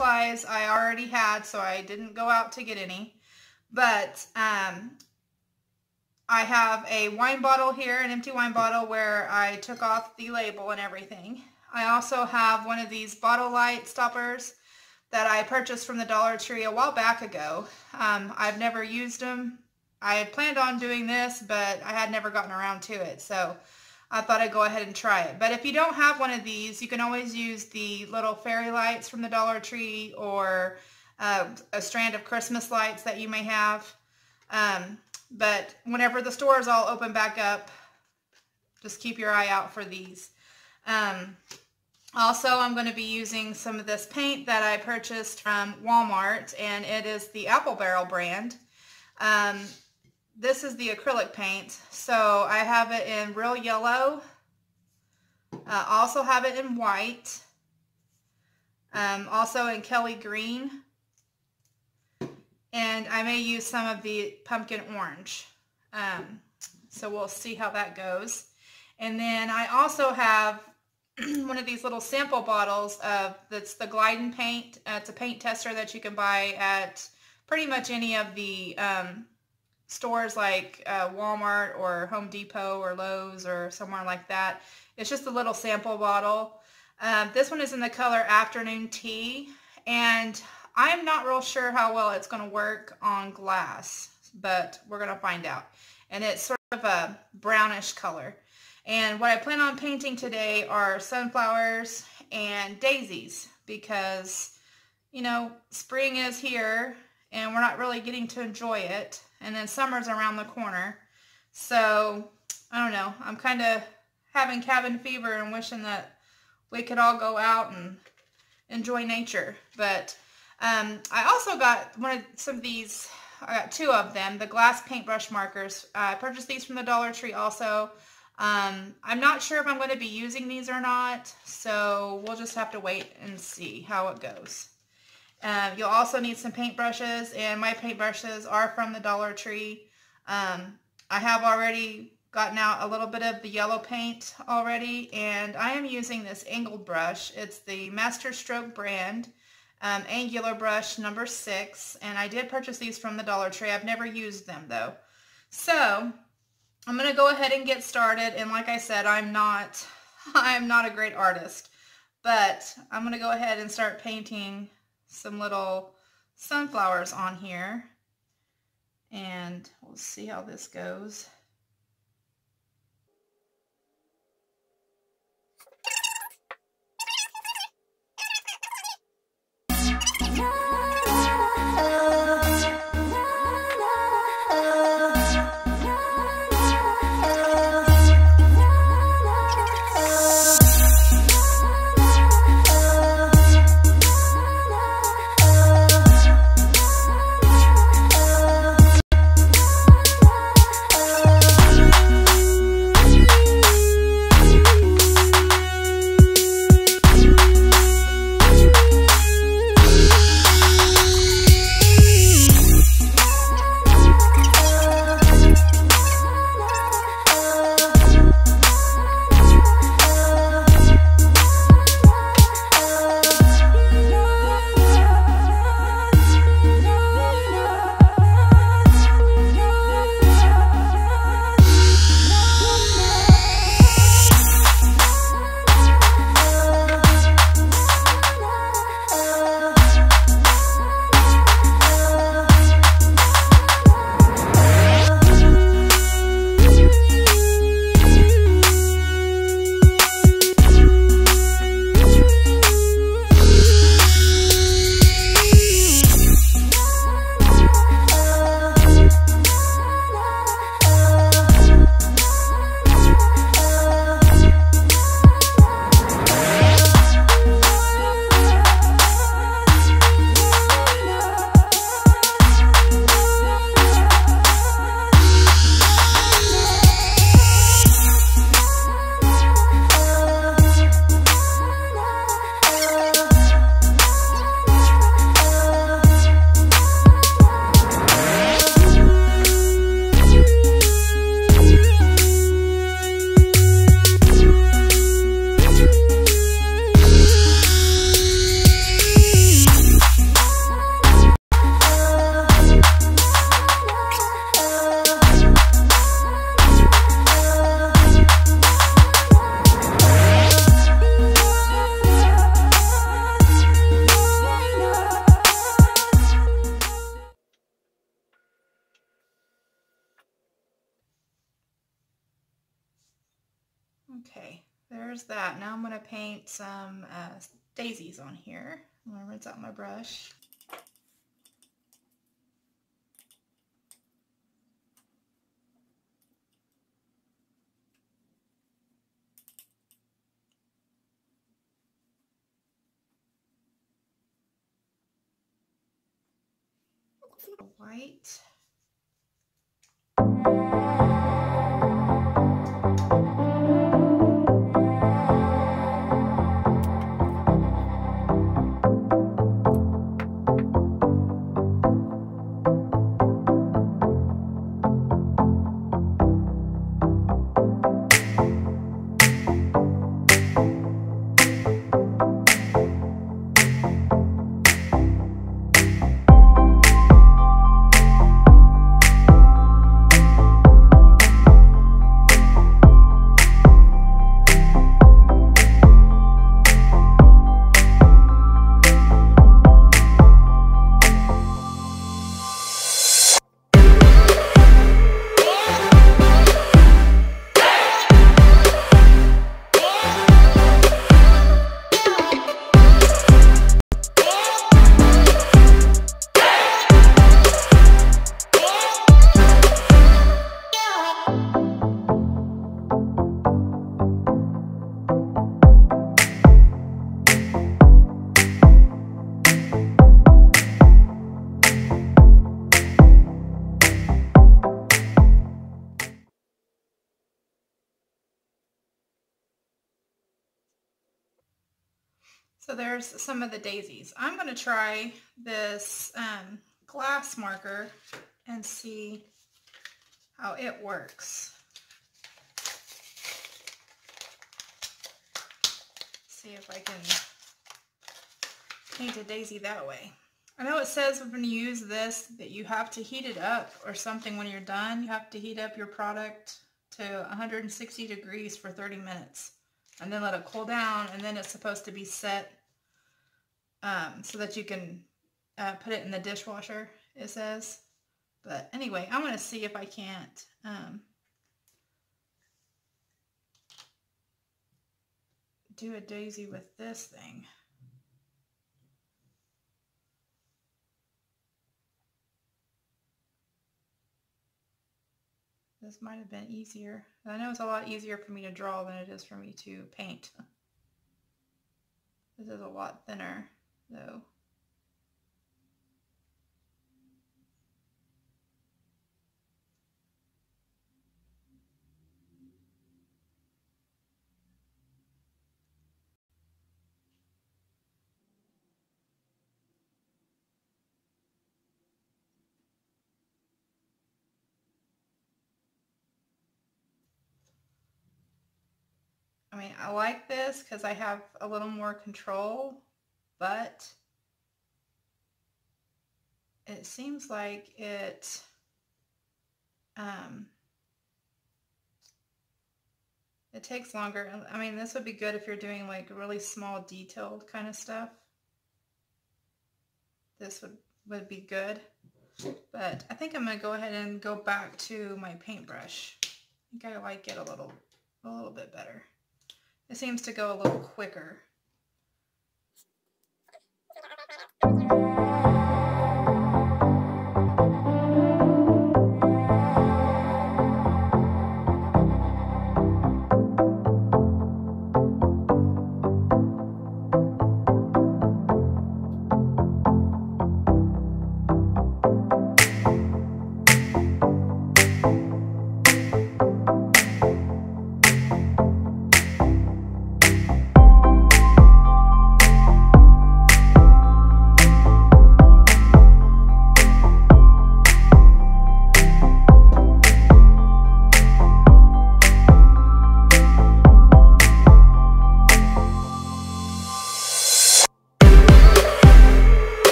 I already had, so I didn't go out to get any. But um, I have a wine bottle here, an empty wine bottle where I took off the label and everything. I also have one of these bottle light stoppers that I purchased from the Dollar Tree a while back ago. Um, I've never used them. I had planned on doing this, but I had never gotten around to it. So I thought I'd go ahead and try it. But if you don't have one of these, you can always use the little fairy lights from the Dollar Tree or uh, a strand of Christmas lights that you may have. Um, but whenever the stores all open back up, just keep your eye out for these. Um, also, I'm going to be using some of this paint that I purchased from Walmart, and it is the Apple Barrel brand. Um, this is the acrylic paint, so I have it in real yellow. Uh, also have it in white. Um, also in Kelly green. And I may use some of the pumpkin orange. Um, so we'll see how that goes. And then I also have one of these little sample bottles of that's the Glidden paint. Uh, it's a paint tester that you can buy at pretty much any of the um, stores like uh, Walmart or Home Depot or Lowe's or somewhere like that. It's just a little sample bottle. Um, this one is in the color Afternoon Tea and I'm not real sure how well it's going to work on glass, but we're going to find out. And it's sort of a brownish color. And what I plan on painting today are sunflowers and daisies because, you know, spring is here and we're not really getting to enjoy it. And then summer's around the corner. So, I don't know. I'm kind of having cabin fever and wishing that we could all go out and enjoy nature. But um, I also got one of some of these, I got two of them, the glass paintbrush markers. I purchased these from the Dollar Tree also. Um, I'm not sure if I'm going to be using these or not, so we'll just have to wait and see how it goes. Um, you'll also need some paintbrushes, and my paintbrushes are from the Dollar Tree. Um, I have already gotten out a little bit of the yellow paint already, and I am using this angled brush. It's the Master Stroke brand, um, angular brush number six, and I did purchase these from the Dollar Tree. I've never used them, though. So, I'm going to go ahead and get started. And like I said, I'm not, I'm not a great artist, but I'm going to go ahead and start painting some little sunflowers on here. And we'll see how this goes. Okay, there's that. Now I'm going to paint some uh, daisies on here. I'm going to rinse out my brush. White. There's some of the daisies. I'm going to try this um, glass marker and see how it works. See if I can paint a daisy that way. I know it says when you use this that you have to heat it up or something when you're done. You have to heat up your product to 160 degrees for 30 minutes and then let it cool down and then it's supposed to be set um, so that you can uh, put it in the dishwasher, it says. But anyway, I'm going to see if I can't um, do a daisy with this thing. This might have been easier. I know it's a lot easier for me to draw than it is for me to paint. This is a lot thinner though. I mean, I like this because I have a little more control but it seems like it um, it takes longer. I mean, this would be good if you're doing like really small detailed kind of stuff. This would, would be good. But I think I'm going to go ahead and go back to my paintbrush. I think I like it a little, a little bit better. It seems to go a little quicker. Okay,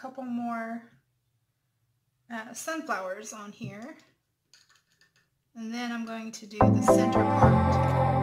couple more uh, sunflowers on here. And then I'm going to do the center part.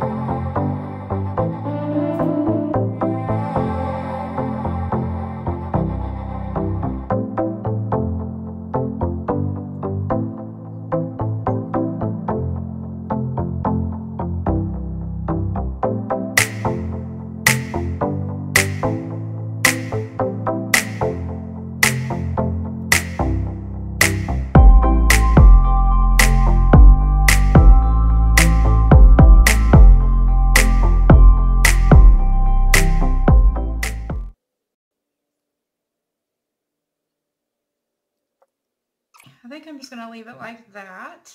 Just going to leave it like that.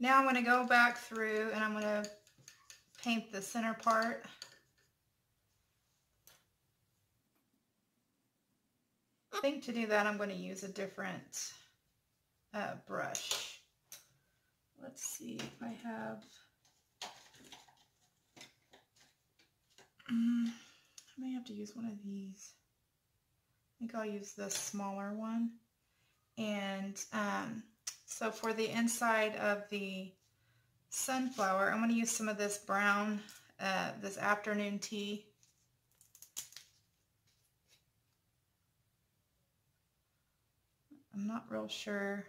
Now I'm going to go back through and I'm going to paint the center part. I think to do that I'm going to use a different uh, brush. Let's see if I have... Mm, I may have to use one of these. I think I'll use the smaller one. And um, so for the inside of the sunflower, I'm going to use some of this brown, uh, this afternoon tea. I'm not real sure.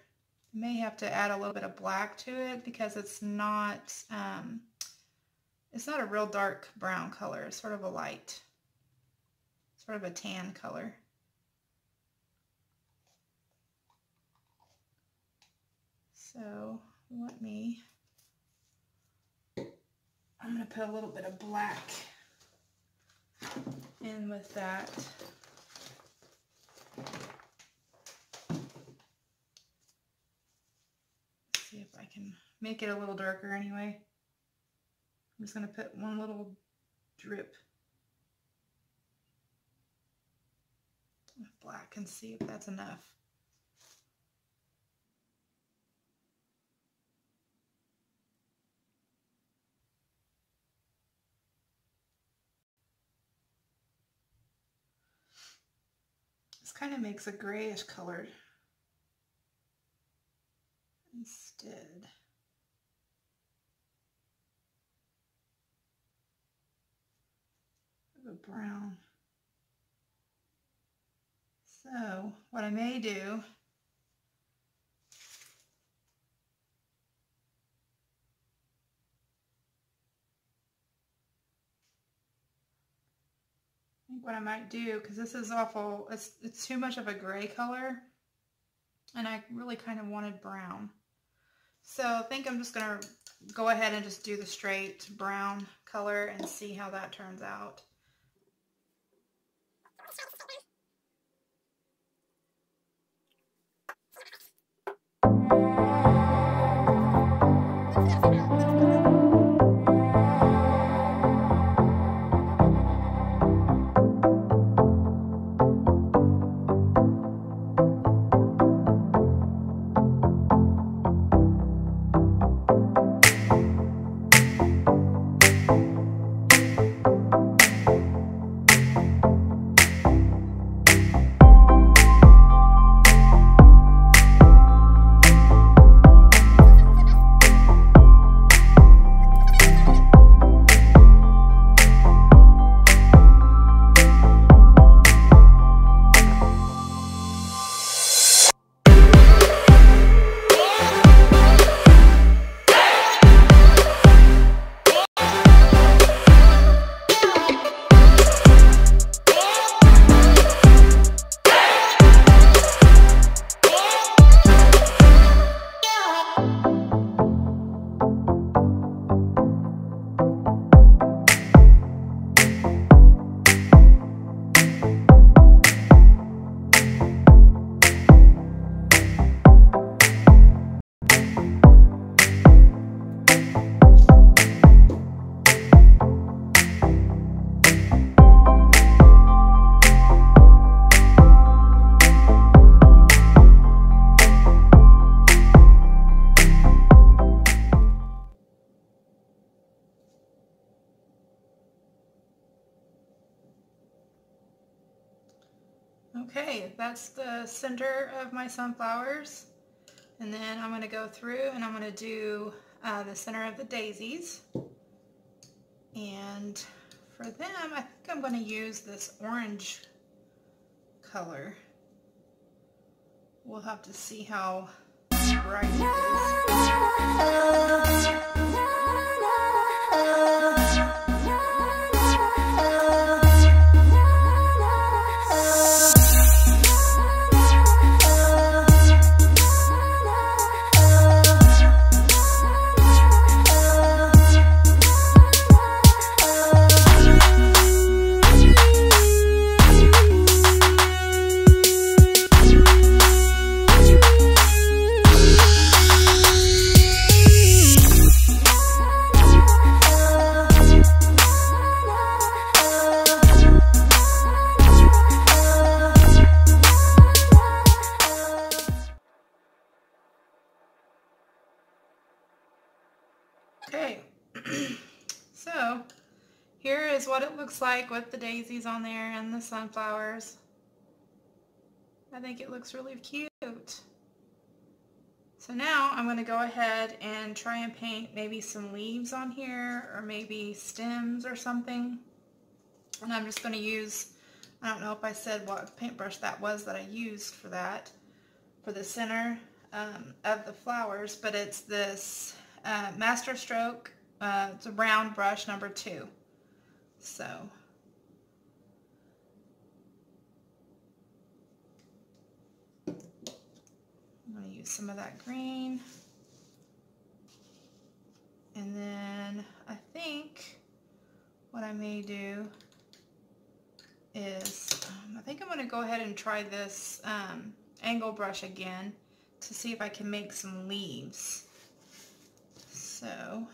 May have to add a little bit of black to it because it's not, um, it's not a real dark brown color. It's sort of a light, sort of a tan color. So let me, I'm going to put a little bit of black in with that. See if I can make it a little darker anyway. I'm just going to put one little drip of black and see if that's enough. Kind of makes a grayish color instead. of a brown. So what I may do think what I might do, because this is awful, it's, it's too much of a gray color, and I really kind of wanted brown. So I think I'm just going to go ahead and just do the straight brown color and see how that turns out. Okay, that's the center of my sunflowers. And then I'm going to go through and I'm going to do uh, the center of the daisies. And for them, I think I'm going to use this orange color. We'll have to see how bright it is. Like with the daisies on there and the sunflowers. I think it looks really cute. So now I'm going to go ahead and try and paint maybe some leaves on here or maybe stems or something. And I'm just going to use, I don't know if I said what paintbrush that was that I used for that, for the center um, of the flowers, but it's this uh, Master Stroke. Uh, it's a round brush number two. So I'm going to use some of that green. And then I think what I may do is, um, I think I'm going to go ahead and try this um, angle brush again to see if I can make some leaves so.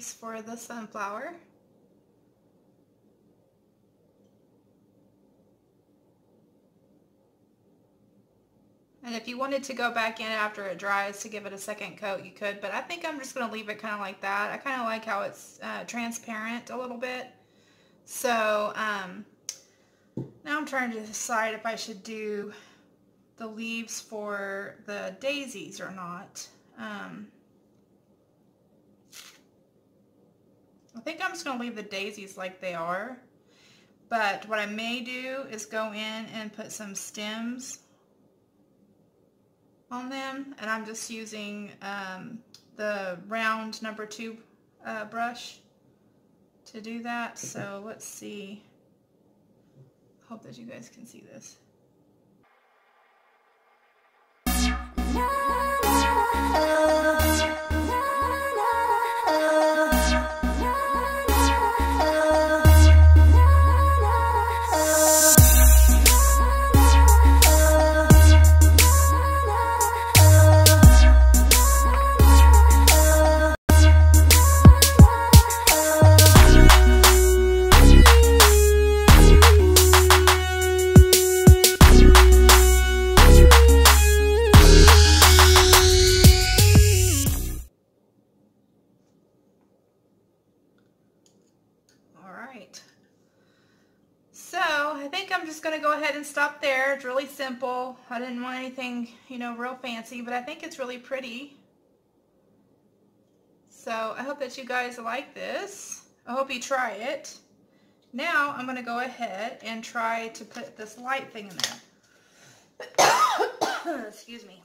Leaves for the sunflower. And if you wanted to go back in after it dries to give it a second coat, you could. But I think I'm just going to leave it kind of like that. I kind of like how it's uh, transparent a little bit. So um, now I'm trying to decide if I should do the leaves for the daisies or not. Um, I think I'm just going to leave the daisies like they are. But what I may do is go in and put some stems on them. And I'm just using um, the round number two uh, brush to do that. So let's see. Hope that you guys can see this. I didn't want anything, you know, real fancy, but I think it's really pretty. So I hope that you guys like this. I hope you try it. Now I'm going to go ahead and try to put this light thing in there. Excuse me.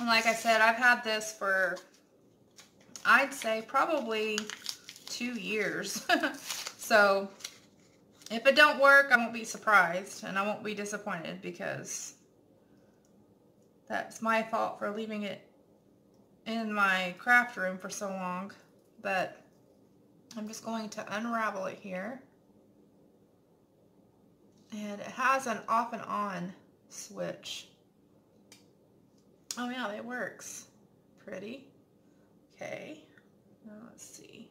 And like I said, I've had this for, I'd say probably two years. so if it don't work, I won't be surprised and I won't be disappointed because that's my fault for leaving it in my craft room for so long, but I'm just going to unravel it here. And it has an off and on switch. Oh yeah, it works. Pretty. Okay. Now let's see.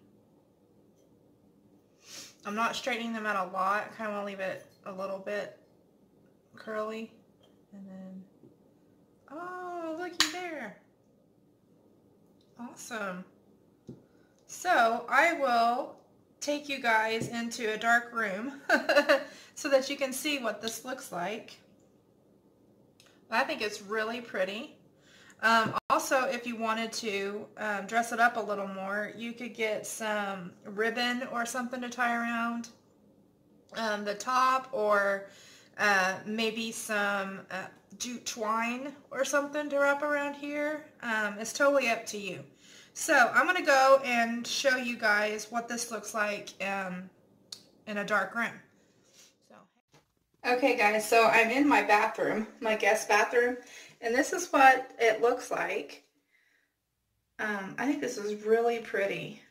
I'm not straightening them out a lot. I kind of want to leave it a little bit curly. And then, oh, looky there. Awesome. So I will take you guys into a dark room so that you can see what this looks like. I think it's really pretty. Um, also, if you wanted to um, dress it up a little more, you could get some ribbon or something to tie around um, the top or uh, maybe some uh, jute twine or something to wrap around here. Um, it's totally up to you. So I'm going to go and show you guys what this looks like um, in a dark room. So, okay guys, so I'm in my bathroom, my guest bathroom, and this is what it looks like. Um, I think this is really pretty.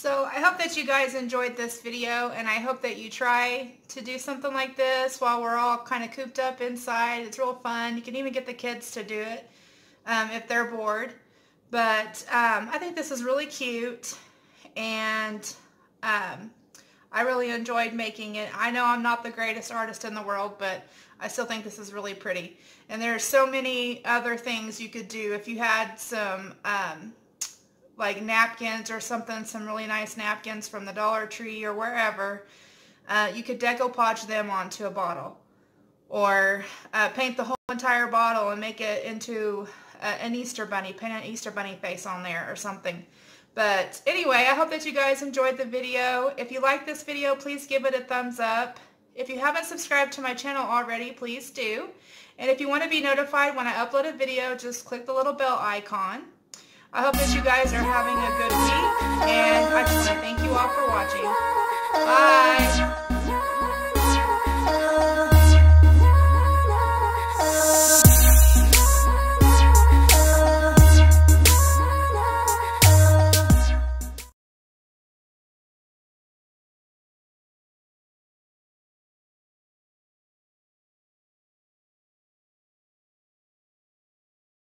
So I hope that you guys enjoyed this video and I hope that you try to do something like this while we're all kind of cooped up inside. It's real fun. You can even get the kids to do it um, if they're bored. But um, I think this is really cute and um, I really enjoyed making it. I know I'm not the greatest artist in the world, but I still think this is really pretty. And there are so many other things you could do if you had some um, like napkins or something, some really nice napkins from the Dollar Tree or wherever, uh, you could decoupage them onto a bottle. Or uh, paint the whole entire bottle and make it into uh, an Easter bunny, paint an Easter bunny face on there or something. But anyway, I hope that you guys enjoyed the video. If you like this video, please give it a thumbs up. If you haven't subscribed to my channel already, please do. And if you want to be notified when I upload a video, just click the little bell icon. I hope that you guys are having a good week, and I just want to thank you all for watching. Bye!